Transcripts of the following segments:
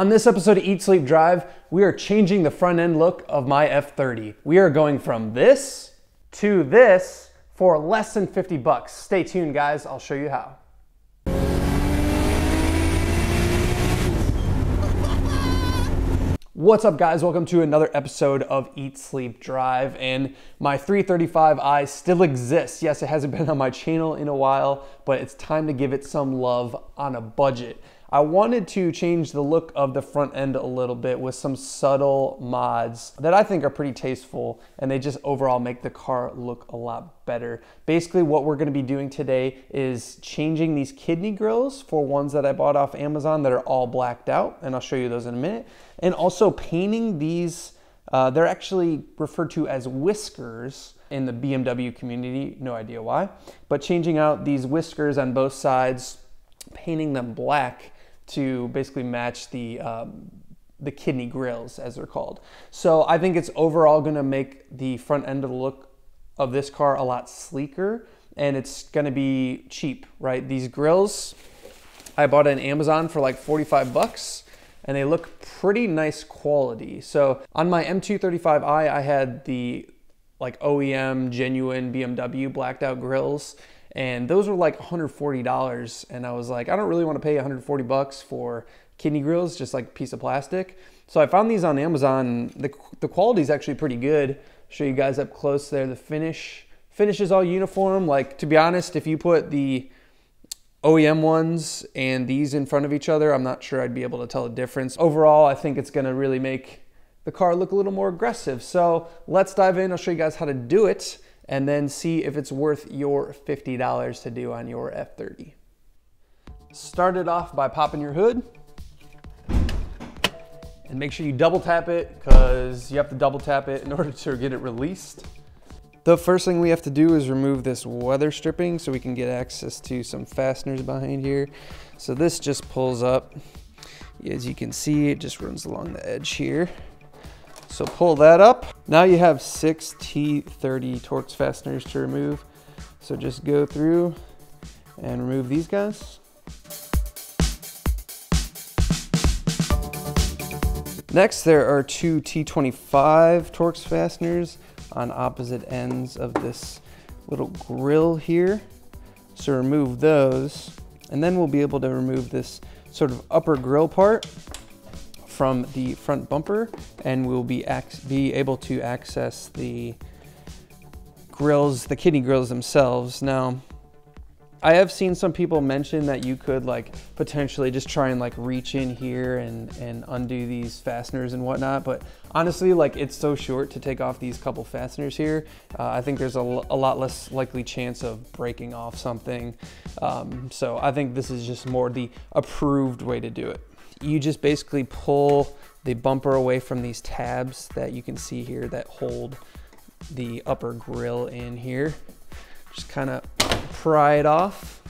On this episode of Eat Sleep Drive, we are changing the front end look of my F30. We are going from this to this for less than 50 bucks. Stay tuned guys, I'll show you how. What's up guys? Welcome to another episode of Eat Sleep Drive and my 335i still exists. Yes, it hasn't been on my channel in a while, but it's time to give it some love on a budget. I wanted to change the look of the front end a little bit with some subtle mods that I think are pretty tasteful and they just overall make the car look a lot better. Basically what we're gonna be doing today is changing these kidney grills for ones that I bought off Amazon that are all blacked out and I'll show you those in a minute. And also painting these, uh, they're actually referred to as whiskers in the BMW community, no idea why, but changing out these whiskers on both sides, painting them black to basically match the um, the kidney grills as they're called. So I think it's overall going to make the front end of the look of this car a lot sleeker and it's going to be cheap, right? These grills I bought on Amazon for like 45 bucks and they look pretty nice quality. So on my M235i I had the like OEM genuine BMW blacked out grills and those were like $140 and I was like I don't really want to pay 140 bucks for kidney grills just like a piece of plastic. So I found these on Amazon. The, the quality is actually pretty good. Show you guys up close there the finish finish is all uniform. Like to be honest if you put the OEM ones and these in front of each other I'm not sure I'd be able to tell a difference. Overall I think it's gonna really make the car look a little more aggressive. So let's dive in. I'll show you guys how to do it and then see if it's worth your $50 to do on your F30. Start it off by popping your hood and make sure you double tap it because you have to double tap it in order to get it released. The first thing we have to do is remove this weather stripping so we can get access to some fasteners behind here. So this just pulls up. As you can see, it just runs along the edge here. So pull that up. Now you have six T30 Torx fasteners to remove. So just go through and remove these guys. Next, there are two T25 Torx fasteners on opposite ends of this little grill here. So remove those, and then we'll be able to remove this sort of upper grill part from the front bumper and we'll be, be able to access the grills, the kidney grills themselves. Now, I have seen some people mention that you could like potentially just try and like reach in here and, and undo these fasteners and whatnot. But honestly, like it's so short to take off these couple fasteners here. Uh, I think there's a, a, lot less likely chance of breaking off something. Um, so I think this is just more the approved way to do it you just basically pull the bumper away from these tabs that you can see here that hold the upper grill in here. Just kind of pry it off.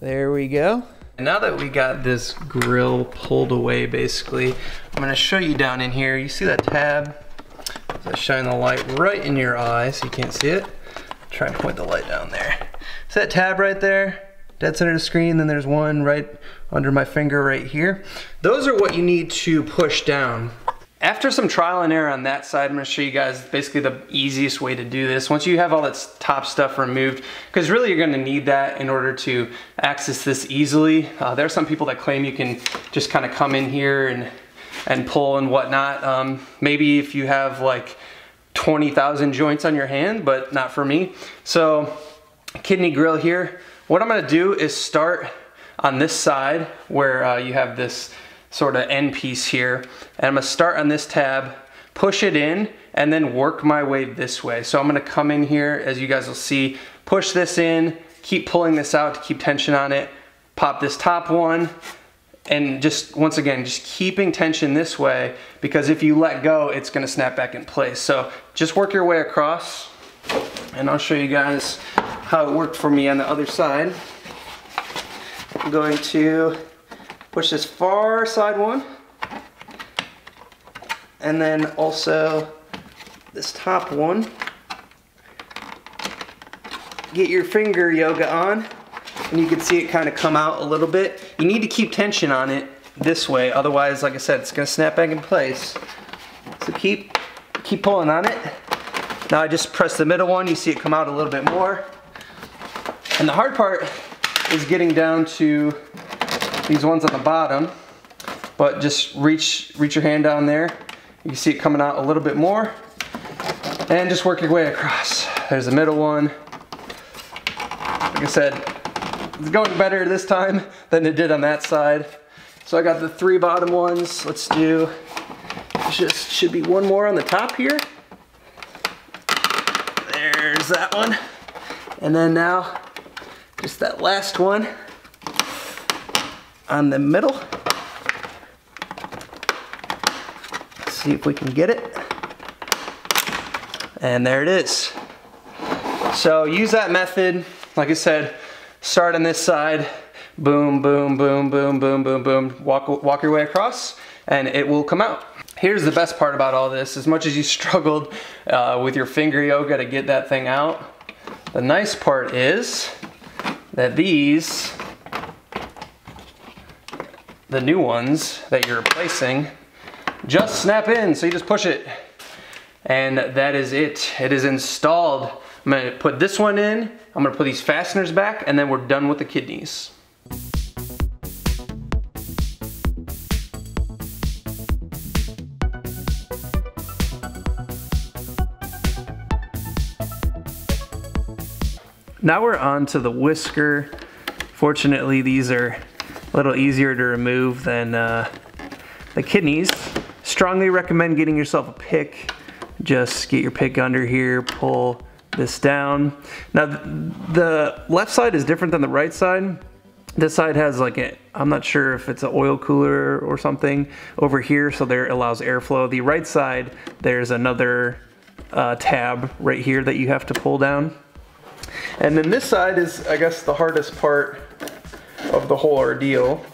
There we go. And now that we got this grill pulled away basically, I'm gonna show you down in here. You see that tab? I shine the light right in your eye so you can't see it. Try and point the light down there. See that tab right there? Dead center of the screen, then there's one right under my finger right here. Those are what you need to push down. After some trial and error on that side, I'm gonna show you guys basically the easiest way to do this. Once you have all that top stuff removed, because really you're gonna need that in order to access this easily. Uh, there are some people that claim you can just kind of come in here and, and pull and whatnot. Um, maybe if you have like 20,000 joints on your hand, but not for me. So kidney grill here, what I'm gonna do is start on this side where uh, you have this sort of end piece here. And I'm gonna start on this tab, push it in, and then work my way this way. So I'm gonna come in here, as you guys will see, push this in, keep pulling this out to keep tension on it, pop this top one, and just, once again, just keeping tension this way, because if you let go, it's gonna snap back in place. So just work your way across, and I'll show you guys how it worked for me on the other side. I'm going to push this far side one and then also this top one. Get your finger yoga on and you can see it kind of come out a little bit. You need to keep tension on it this way. Otherwise, like I said, it's gonna snap back in place. So keep, keep pulling on it. Now I just press the middle one, you see it come out a little bit more. And the hard part is getting down to these ones on the bottom, but just reach, reach your hand down there. You can see it coming out a little bit more and just work your way across. There's the middle one. Like I said, it's going better this time than it did on that side. So I got the three bottom ones. Let's do, just should be one more on the top here. There's that one. And then now, just that last one on the middle. Let's see if we can get it. And there it is. So use that method. Like I said, start on this side, boom, boom, boom, boom, boom, boom, boom. Walk, walk your way across and it will come out. Here's the best part about all this. As much as you struggled uh, with your finger yoga to get that thing out, the nice part is that these, the new ones that you're replacing, just snap in. So you just push it and that is it. It is installed. I'm gonna put this one in, I'm gonna put these fasteners back, and then we're done with the kidneys. Now we're on to the whisker. Fortunately, these are a little easier to remove than uh, the kidneys. Strongly recommend getting yourself a pick just get your pick under here, pull this down. Now the left side is different than the right side. This side has like a, I'm not sure if it's an oil cooler or something over here, so there allows airflow. The right side, there's another uh, tab right here that you have to pull down. And then this side is, I guess, the hardest part of the whole ordeal.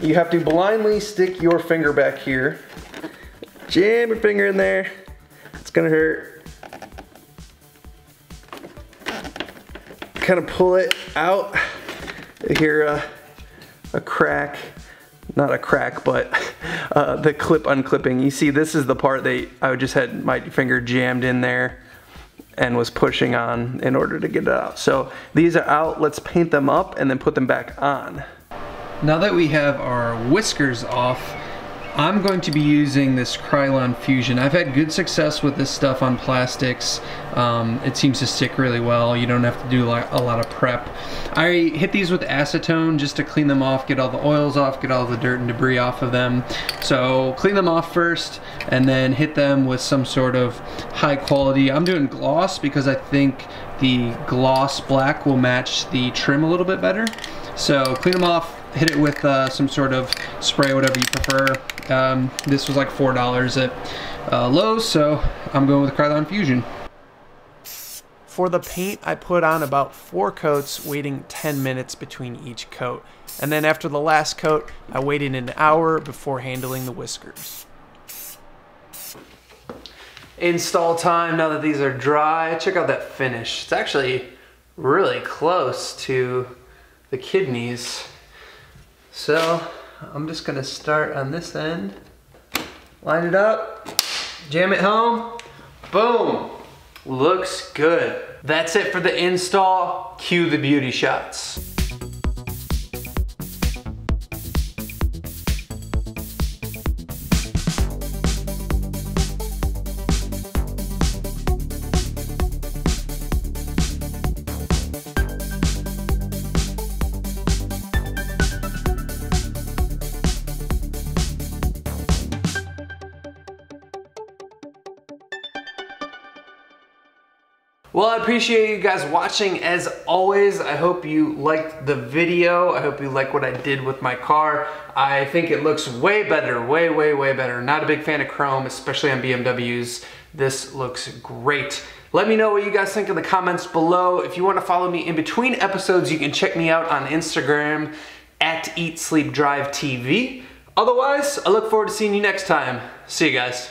You have to blindly stick your finger back here Jam your finger in there. It's gonna hurt. Kind of pull it out. You hear a, a crack. Not a crack, but uh, the clip unclipping. You see, this is the part that I just had my finger jammed in there and was pushing on in order to get it out. So these are out, let's paint them up and then put them back on. Now that we have our whiskers off, I'm going to be using this Krylon Fusion. I've had good success with this stuff on plastics. Um, it seems to stick really well. You don't have to do a lot of prep. I hit these with acetone just to clean them off, get all the oils off, get all the dirt and debris off of them. So clean them off first and then hit them with some sort of high quality. I'm doing gloss because I think the gloss black will match the trim a little bit better. So clean them off, hit it with uh, some sort of spray, whatever you prefer. Um, this was like $4 at uh, Lowe's, so I'm going with Krylon Fusion. For the paint, I put on about four coats, waiting 10 minutes between each coat. And then after the last coat, I waited an hour before handling the whiskers. Install time now that these are dry. Check out that finish. It's actually really close to the kidneys. So I'm just gonna start on this end, line it up, jam it home, boom, looks good. That's it for the install, cue the beauty shots. Well, I appreciate you guys watching as always. I hope you liked the video. I hope you like what I did with my car. I think it looks way better, way, way, way better. Not a big fan of chrome, especially on BMWs. This looks great. Let me know what you guys think in the comments below. If you want to follow me in between episodes, you can check me out on Instagram at Eat Sleep Drive TV. Otherwise, I look forward to seeing you next time. See you guys.